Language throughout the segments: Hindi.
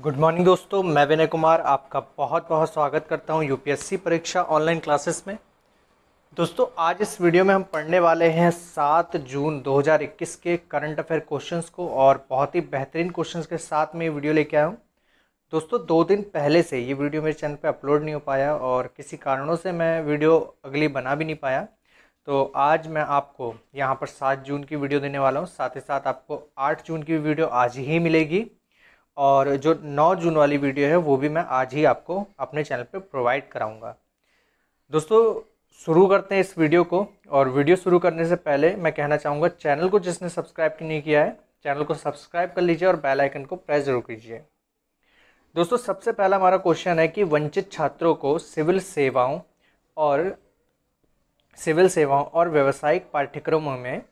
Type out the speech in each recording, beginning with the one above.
गुड मॉर्निंग दोस्तों। मैं विनय कुमार, आपका बहुत बहुत स्वागत करता हूँ यूपीएससी परीक्षा ऑनलाइन क्लासेस में। दोस्तों, आज इस वीडियो में हम पढ़ने वाले हैं सात जून 2021 के करंट अफेयर क्वेश्चंस को और बहुत ही बेहतरीन क्वेश्चंस के साथ में ये वीडियो लेके आया हूँ। दोस्तों, दो दिन पहले से ये वीडियो मेरे चैनल पर अपलोड नहीं हो पाया और किसी कारणों से मैं वीडियो अगली बना भी नहीं पाया। तो आज मैं आपको यहाँ पर सात जून की वीडियो देने वाला हूँ। साथ ही साथ आपको आठ जून की वीडियो आज ही मिलेगी। और जो 9 जून वाली वीडियो है, वो भी मैं आज ही आपको अपने चैनल पे प्रोवाइड कराऊँगा। दोस्तों, शुरू करते हैं इस वीडियो को। और वीडियो शुरू करने से पहले मैं कहना चाहूँगा, चैनल को जिसने सब्सक्राइब नहीं किया है, चैनल को सब्सक्राइब कर लीजिए और बेल आइकन को प्रेस ज़रूर कीजिए। दोस्तों, सबसे पहला हमारा क्वेश्चन है कि वंचित छात्रों को सिविल सेवाओं और सिविल सेवाओं और व्यावसायिक पाठ्यक्रमों में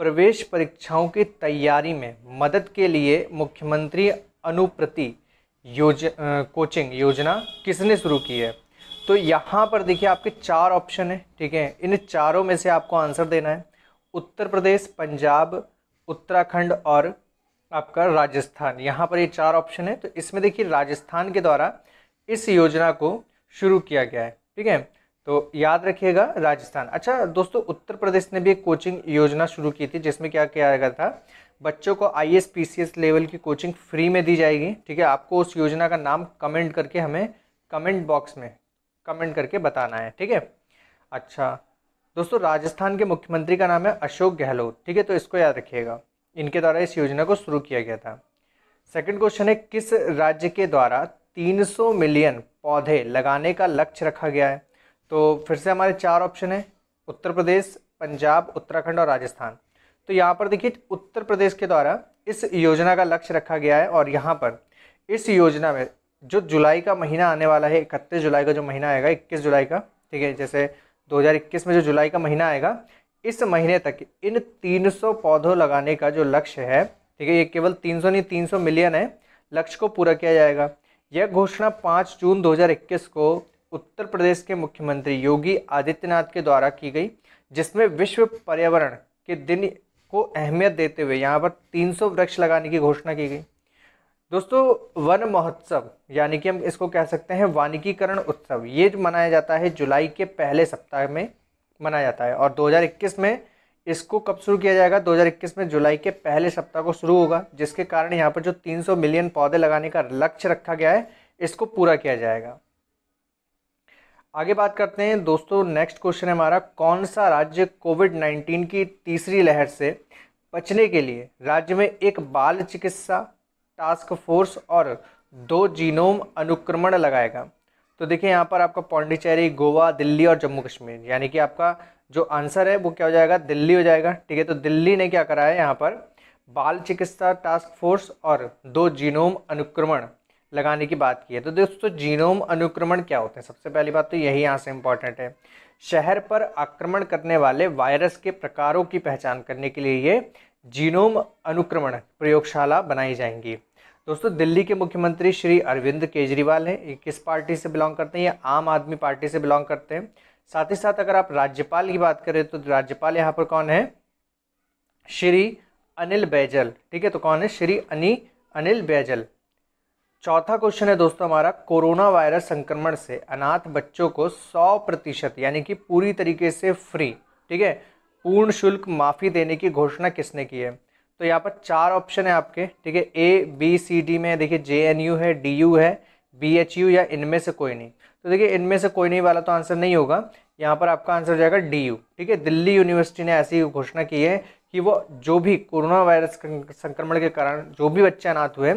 प्रवेश परीक्षाओं की तैयारी में मदद के लिए मुख्यमंत्री अनुप्रति योज कोचिंग योजना किसने शुरू की है? तो यहाँ पर देखिए आपके चार ऑप्शन है, ठीक है? इन चारों में से आपको आंसर देना है। उत्तर प्रदेश, पंजाब, उत्तराखंड और आपका राजस्थान। यहाँ पर ये चार ऑप्शन है तो इसमें देखिए राजस्थान के द्वारा इस योजना को शुरू किया गया है, ठीक है? तो याद रखिएगा राजस्थान। अच्छा दोस्तों, उत्तर प्रदेश ने भी एक कोचिंग योजना शुरू की थी, जिसमें क्या किया गया था? बच्चों को I S P C S level की कोचिंग फ्री में दी जाएगी, ठीक है? आपको उस योजना का नाम कमेंट करके हमें कमेंट बॉक्स में कमेंट करके बताना है, ठीक है? अच्छा दोस्तों, राजस्थान के मुख्यमंत्री का नाम है अशोक गहलोत, ठीक है? तो इसको याद रखिएगा। इनके द्वारा इस योजना को शुरू किया गया था। सेकंड क्वेश्चन है, किस राज्य के द्वारा 300 मिलियन पौधे लगाने का लक्ष्य रखा गया है? तो फिर से हमारे चार ऑप्शन है, उत्तर प्रदेश, पंजाब, उत्तराखंड और राजस्थान। तो यहाँ पर देखिए उत्तर प्रदेश के द्वारा इस योजना का लक्ष्य रखा गया है और यहाँ पर इस योजना में जो जुलाई का महीना आने वाला है, इकतीस जुलाई का जो महीना आएगा, इक्कीस जुलाई का, ठीक है, जैसे 2021 में जो जुलाई का महीना आएगा, इस महीने तक इन 300 पौधों लगाने का जो लक्ष्य है, ठीक है, ये केवल 300 नहीं 300 मिलियन है, लक्ष्य को पूरा किया जाएगा। यह घोषणा 5 जून 2021 को उत्तर प्रदेश के मुख्यमंत्री योगी आदित्यनाथ के द्वारा की गई, जिसमें विश्व पर्यावरण के दिन को अहमियत देते हुए यहाँ पर 300 वृक्ष लगाने की घोषणा की गई। दोस्तों, वन महोत्सव, यानी कि हम इसको कह सकते हैं वानिकीकरण उत्सव, ये मनाया जाता है जुलाई के पहले सप्ताह में मनाया जाता है और 2021 में इसको कब शुरू किया जाएगा? 2021 में जुलाई के पहले सप्ताह को शुरू होगा, जिसके कारण यहाँ पर जो 300 मिलियन पौधे लगाने का लक्ष्य रखा गया है, इसको पूरा किया जाएगा। आगे बात करते हैं। दोस्तों नेक्स्ट क्वेश्चन है हमारा, कौन सा राज्य कोविड 19 की तीसरी लहर से बचने के लिए राज्य में एक बाल चिकित्सा टास्क फोर्स और दो जीनोम अनुक्रमण लगाएगा? तो देखिए, यहाँ पर आपका पौंडीचेरी गोवा दिल्ली और जम्मू कश्मीर, यानी कि आपका जो आंसर है वो क्या हो जाएगा? दिल्ली हो जाएगा, ठीक है? तो दिल्ली ने क्या करा है यहाँ पर? बाल चिकित्सा टास्क फोर्स और दो जीनोम अनुक्रमण। लगाने की बात की है। तो दोस्तों, जीनोम अनुक्रमण क्या होते हैं? सबसे पहली बात तो यही यहाँ से इंपॉर्टेंट है। शहर पर आक्रमण करने वाले वायरस के प्रकारों की पहचान करने के लिए ये जीनोम अनुक्रमण प्रयोगशाला बनाई जाएँगी। दोस्तों, दिल्ली के मुख्यमंत्री श्री अरविंद केजरीवाल हैं। ये किस पार्टी से बिलोंग करते हैं? ये आम आदमी पार्टी से बिलोंग करते हैं। साथ ही साथ अगर आप राज्यपाल की बात करें तो राज्यपाल यहाँ पर कौन है? श्री अनिल बैजल। ठीक है तो कौन है? श्री अनी, अनिल बैजल। चौथा क्वेश्चन है दोस्तों हमारा, कोरोना वायरस संक्रमण से अनाथ बच्चों को 100 प्रतिशत, यानी कि पूरी तरीके से फ्री ठीक है? पूर्ण शुल्क माफ़ी देने की घोषणा किसने की है? तो यहाँ पर चार ऑप्शन है आपके, ठीक है? ए बी सी डी में देखिए जे एन यू है डी यू है बी एच यू या इनमें से कोई नहीं। तो देखिए, इनमें से कोई नहीं वाला तो आंसर नहीं होगा, यहाँ पर आपका आंसर हो जाएगा डी यू ठीक है? दिल्ली यूनिवर्सिटी ने ऐसी घोषणा की है कि वो जो भी कोरोना वायरस संक्रमण के कारण, जो भी बच्चे अनाथ हुए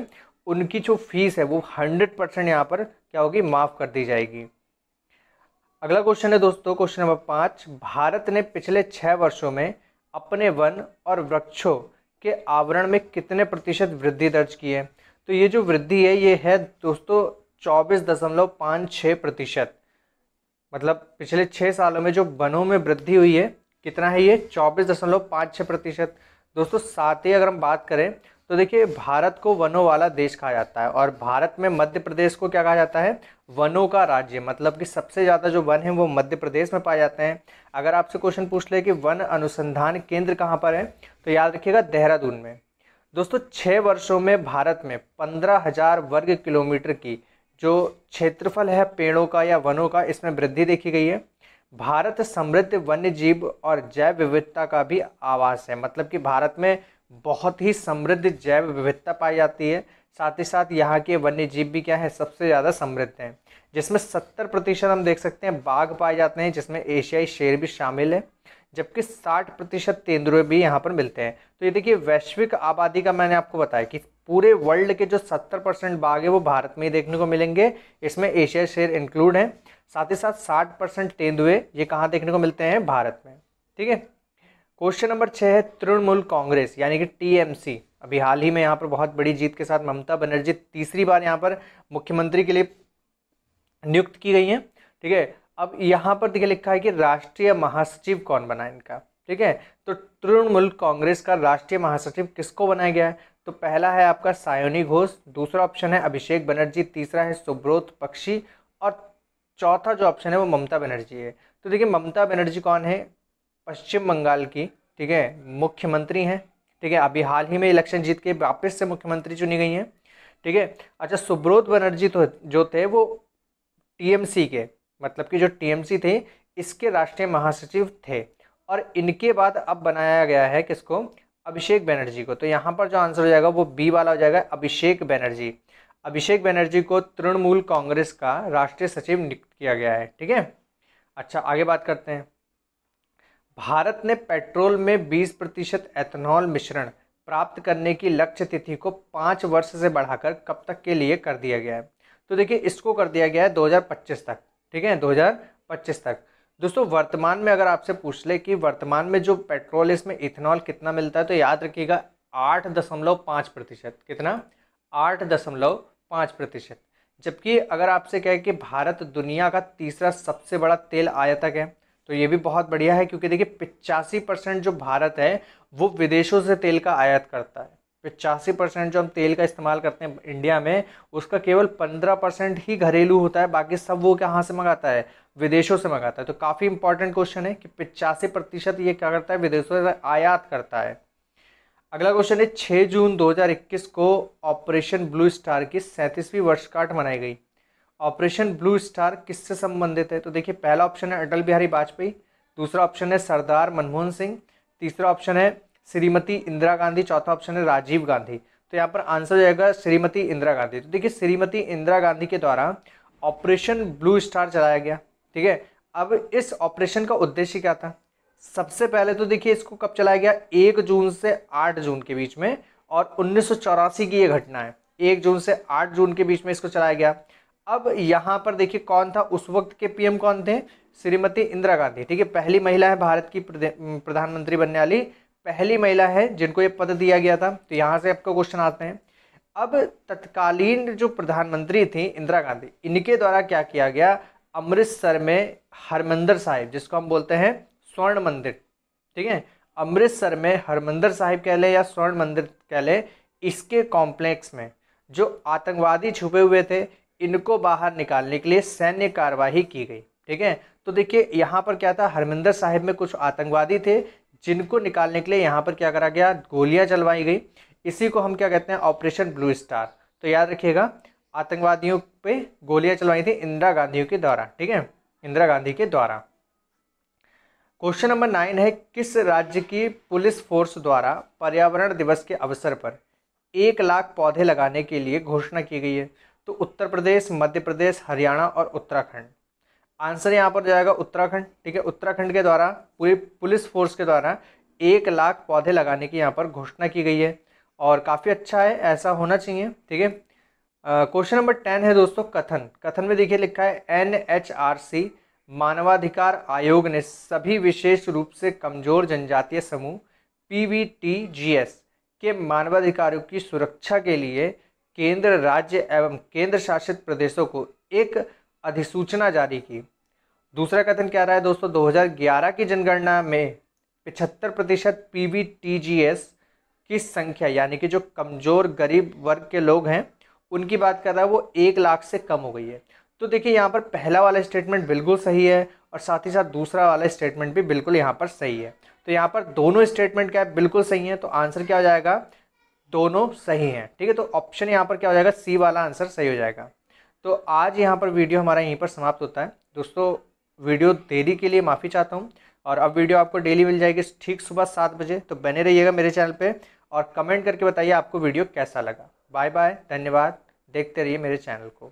उनकी जो फ़ीस है वो हंड्रेड परसेंट यहाँ पर क्या होगी, माफ़ कर दी जाएगी। अगला क्वेश्चन है दोस्तों, क्वेश्चन नंबर पाँच। भारत ने पिछले छः वर्षों में अपने वन और वृक्षों के आवरण में कितने प्रतिशत वृद्धि दर्ज की है? तो ये जो वृद्धि है, ये है दोस्तों चौबीस दशमलव पाँच छः प्रतिशत। मतलब पिछले छः सालों में जो वनों में वृद्धि हुई है, कितना है ये? चौबीस दशमलव पाँच छः प्रतिशत। दोस्तों, साथ ही अगर हम बात करें तो देखिए, भारत को वनों वाला देश कहा जाता है और भारत में मध्य प्रदेश को क्या कहा जाता है? वनों का राज्य। मतलब कि सबसे ज़्यादा जो वन है, वो मध्य प्रदेश में पाए जाते हैं। अगर आपसे क्वेश्चन पूछ ले कि वन अनुसंधान केंद्र कहाँ पर है तो याद रखिएगा देहरादून में। दोस्तों छः वर्षों में भारत में पंद्रह हज़ार वर्ग किलोमीटर की जो क्षेत्रफल है, पेड़ों का या वनों का, इसमें वृद्धि देखी गई है। भारत समृद्ध वन्य जीव और जैव विविधता का भी आवास है। मतलब कि भारत में बहुत ही समृद्ध जैव विविधता पाई जाती है। साथ ही साथ यहाँ के वन्य जीव भी क्या है, सबसे ज़्यादा समृद्ध हैं। जिसमें सत्तर प्रतिशत हम देख सकते हैं बाघ पाए जाते हैं, जिसमें एशियाई शेर भी शामिल है, जबकि साठ प्रतिशत तेंदुए भी यहाँ पर मिलते हैं। तो ये देखिए, वैश्विक आबादी का मैंने आपको बताया कि पूरे वर्ल्ड के जो सत्तर परसेंट बाघ है, वो भारत में ही देखने को मिलेंगे। इसमें एशियाई शेर इंक्लूड हैं। साथ ही साथ साठ परसेंट तेंदुए ये कहाँ देखने को मिलते हैं, भारत में। ठीक है? क्वेश्चन नंबर छः है तृणमूल कांग्रेस, यानी कि टीएमसी। अभी हाल ही में यहाँ पर बहुत बड़ी जीत के साथ ममता बनर्जी तीसरी बार यहाँ पर मुख्यमंत्री के लिए नियुक्त की गई हैं, ठीक है? अब यहाँ पर देखिए लिखा है कि राष्ट्रीय महासचिव कौन बना इनका, ठीक है? तो तृणमूल कांग्रेस का राष्ट्रीय महासचिव किसको बनाया गया है? तो पहला है आपका सायोनी घोष, दूसरा ऑप्शन है अभिषेक बनर्जी, तीसरा है सुब्रोत पक्षी, और चौथा जो ऑप्शन है वो ममता बनर्जी है। तो देखिए ममता बनर्जी कौन है? पश्चिम बंगाल की, ठीक है, मुख्यमंत्री हैं, ठीक है, अभी हाल ही में इलेक्शन जीत के वापस से मुख्यमंत्री चुनी गई हैं, ठीक है। अच्छा सुब्रोत बनर्जी तो जो थे, वो टीएमसी के मतलब कि जो टीएमसी थे, इसके राष्ट्रीय महासचिव थे, और इनके बाद अब बनाया गया है किसको? अभिषेक बनर्जी को। तो यहाँ पर जो आंसर हो जाएगा, वो बी वाला हो जाएगा, अभिषेक बनर्जी। अभिषेक बनर्जी को तृणमूल कांग्रेस का राष्ट्रीय सचिव नियुक्त किया गया है, ठीक है। अच्छा आगे बात करते हैं। भारत ने पेट्रोल में 20 प्रतिशत एथेनॉल मिश्रण प्राप्त करने की लक्ष्य तिथि को पाँच वर्ष से बढ़ाकर कब तक के लिए कर दिया गया है? तो देखिए, इसको कर दिया गया है 2025 तक, ठीक है? 2025 तक। दोस्तों, वर्तमान में अगर आपसे पूछ ले कि वर्तमान में जो पेट्रोल इसमें इथेनॉल कितना मिलता है तो याद रखिएगा, आठ दशमलव पाँच प्रतिशत। कितना? आठ दशमलव पाँच प्रतिशत। जबकि अगर आपसे कहे कि भारत दुनिया का तीसरा सबसे बड़ा तेल आयातक है तो ये भी बहुत बढ़िया है, क्योंकि देखिए पिचासी परसेंट जो भारत है, वो विदेशों से तेल का आयात करता है। पिचासी परसेंट जो हम तेल का इस्तेमाल करते हैं इंडिया में, उसका केवल पंद्रह परसेंट ही घरेलू होता है, बाकी सब वो कहाँ से मंगाता है? विदेशों से मंगाता है। तो काफ़ी इंपॉर्टेंट क्वेश्चन है कि पिचासी प्रतिशत ये क्या करता है? विदेशों से आयात करता है। अगला क्वेश्चन है छः जून 2021 को ऑपरेशन ब्लू स्टार की सैंतीसवीं वर्षगांठ मनाई गई। ऑपरेशन ब्लू स्टार किससे संबंधित है? तो देखिए, पहला ऑप्शन है अटल बिहारी वाजपेयी, दूसरा ऑप्शन है सरदार मनमोहन सिंह, तीसरा ऑप्शन है श्रीमती इंदिरा गांधी, चौथा ऑप्शन है राजीव गांधी। तो यहाँ पर आंसर जाएगा श्रीमती इंदिरा गांधी। तो देखिए, श्रीमती इंदिरा गांधी के द्वारा ऑपरेशन ब्लू स्टार चलाया गया, ठीक है? अब इस ऑपरेशन का उद्देश्य क्या था? सबसे पहले तो देखिए, इसको कब चलाया गया? एक जून से आठ जून के बीच में और उन्नीस सौ चौरासी की ये घटना है। एक जून से आठ जून के बीच में इसको चलाया गया। अब यहाँ पर देखिए कौन था? उस वक्त के पीएम कौन थे? श्रीमती इंदिरा गांधी, ठीक है? पहली महिला है भारत की प्रधानमंत्री बनने वाली। पहली महिला है जिनको ये पद दिया गया था। तो यहाँ से आपका क्वेश्चन आते हैं। अब तत्कालीन जो प्रधानमंत्री थी इंदिरा गांधी, इनके द्वारा क्या किया गया? अमृतसर में हरमंदर साहिब, जिसको हम बोलते हैं स्वर्ण मंदिर, ठीक है? अमृतसर में हरमंदिर साहिब कह लें या स्वर्ण मंदिर कह लें, इसके कॉम्प्लेक्स में जो आतंकवादी छुपे हुए थे इनको बाहर निकालने के लिए सैन्य कार्यवाही की गई, ठीक है? तो देखिए, यहाँ पर क्या था? हरमिंदर साहिब में कुछ आतंकवादी थे, जिनको निकालने के लिए यहाँ पर क्या करा गया? गोलियाँ चलवाई गई। इसी को हम क्या कहते हैं? Operation blue star. तो याद रखिएगा, आतंकवादियों पे गोलियाँ चलवाई थी इंदिरा गांधी के द्वारा ठीक है? इंदिरा गांधी के द्वारा क्वेश्चन नंबर नाइन है, किस राज्य की पुलिस फोर्स द्वारा पर्यावरण दिवस के अवसर पर एक लाख पौधे लगाने के लिए घोषणा की गई है? तो उत्तर प्रदेश, मध्य प्रदेश, हरियाणा और उत्तराखंड। आंसर यहाँ पर जाएगा उत्तराखंड, ठीक है? उत्तराखंड के द्वारा, पूरी पुलिस फोर्स के द्वारा एक लाख पौधे लगाने की यहाँ पर घोषणा की गई है। और काफ़ी अच्छा है, ऐसा होना चाहिए, ठीक है? क्वेश्चन नंबर टेन है दोस्तों, कथन। कथन में देखिए लिखा है एन एच आर सी मानवाधिकार आयोग ने सभी विशेष रूप से कमज़ोर जनजातीय समूह, पीवीटीजीएस, के मानवाधिकारों की सुरक्षा के लिए केंद्र राज्य एवं केंद्र शासित प्रदेशों को एक अधिसूचना जारी की। दूसरा कथन क्या रहा है दोस्तों? 2011 की जनगणना में पिछहत्तर प्रतिशत पी की संख्या, यानी कि जो कमज़ोर गरीब वर्ग के लोग हैं, उनकी बात कर रहा है वो एक लाख से कम हो गई है। तो देखिए, यहाँ पर पहला वाला स्टेटमेंट बिल्कुल सही है और साथ ही साथ दूसरा वाला स्टेटमेंट भी बिल्कुल यहाँ पर सही है। तो यहाँ पर दोनों स्टेटमेंट क्या है? बिल्कुल सही है। तो आंसर क्या हो जाएगा? दोनों सही हैं, ठीक है? तो ऑप्शन यहाँ पर क्या हो जाएगा? सी वाला आंसर सही हो जाएगा। तो आज यहाँ पर वीडियो हमारा यहीं पर समाप्त होता है। दोस्तों वीडियो देरी के लिए माफ़ी चाहता हूँ और अब वीडियो आपको डेली मिल जाएगी ठीक सुबह सात बजे। तो बने रहिएगा मेरे चैनल पर और कमेंट करके बताइए आपको वीडियो कैसा लगा। बाय बाय धन्यवाद। देखते रहिए मेरे चैनल को।